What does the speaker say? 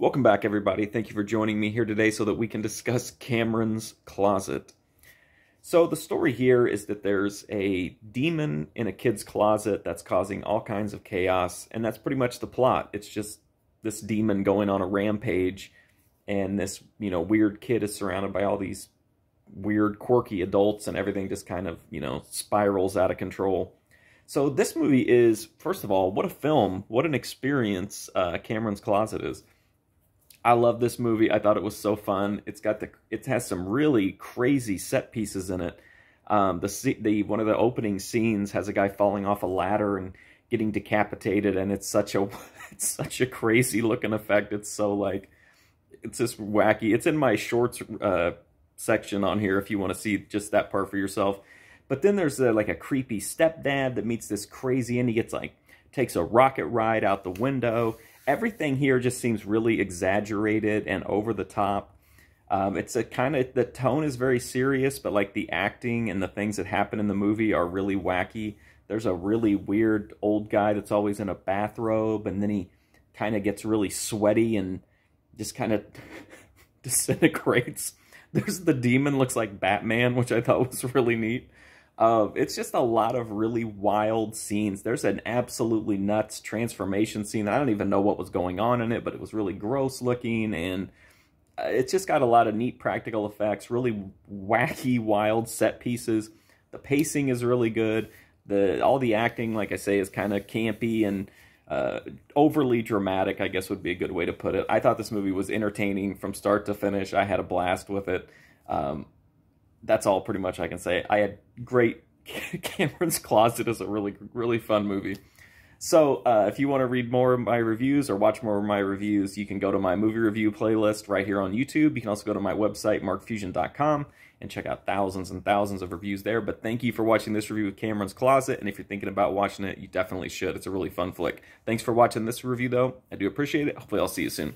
Welcome back, everybody. Thank you for joining me here today so that we can discuss Cameron's Closet. So the story here is that there's a demon in a kid's closet that's causing all kinds of chaos, and that's pretty much the plot. It's just this demon going on a rampage, and this, you know, weird kid is surrounded by all these weird, quirky adults, and everything just kind of, you know, spirals out of control. So this movie is, first of all, what a film, what an experience uh, Cameron's Closet is. I love this movie. I thought it was so fun. It's got the it has some really crazy set pieces in it. Um, the the one of the opening scenes has a guy falling off a ladder and getting decapitated, and it's such a it's such a crazy looking effect. It's so like it's just wacky. It's in my shorts uh, section on here if you want to see just that part for yourself. But then there's a, like a creepy stepdad that meets this crazy, and he gets like takes a rocket ride out the window everything here just seems really exaggerated and over the top. Um, it's a kind of, the tone is very serious, but like the acting and the things that happen in the movie are really wacky. There's a really weird old guy that's always in a bathrobe, and then he kind of gets really sweaty and just kind of disintegrates. There's the demon looks like Batman, which I thought was really neat. Uh, it's just a lot of really wild scenes. There's an absolutely nuts transformation scene. I don't even know what was going on in it, but it was really gross looking, and uh, it's just got a lot of neat practical effects, really wacky, wild set pieces. The pacing is really good. The all the acting, like I say, is kind of campy and uh, overly dramatic. I guess would be a good way to put it. I thought this movie was entertaining from start to finish. I had a blast with it. Um, that's all pretty much I can say. I had great Cameron's Closet is a really, really fun movie. So uh, if you want to read more of my reviews or watch more of my reviews, you can go to my movie review playlist right here on YouTube. You can also go to my website, marcfusion.com, and check out thousands and thousands of reviews there. But thank you for watching this review of Cameron's Closet, and if you're thinking about watching it, you definitely should. It's a really fun flick. Thanks for watching this review, though. I do appreciate it. Hopefully I'll see you soon.